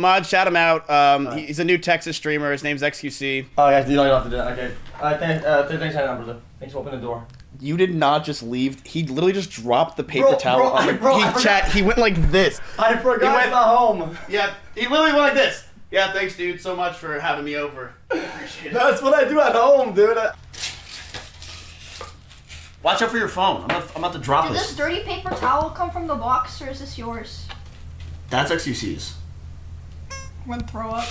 Mod, shout him out. Um, he- he's a new Texas streamer. His name's XQC. Oh, yeah, you don't have to do that. Okay. Uh, thanks, uh, th- thanks, Hannah, brother. Thanks for opening the door. You did not just leave. He literally just dropped the paper Bro, towel bro, on the bro, he chat. He went like this. I forgot He went- it's not home. Yeah, he literally went like this. Yeah, thanks, dude, so much for having me over. Appreciate it. That's what I do at home, dude. I- Watch out for your phone. I'm about, I'm about to drop Did this. this dirty paper towel come from the box or is this yours? That's XQC's. I'm gonna throw up.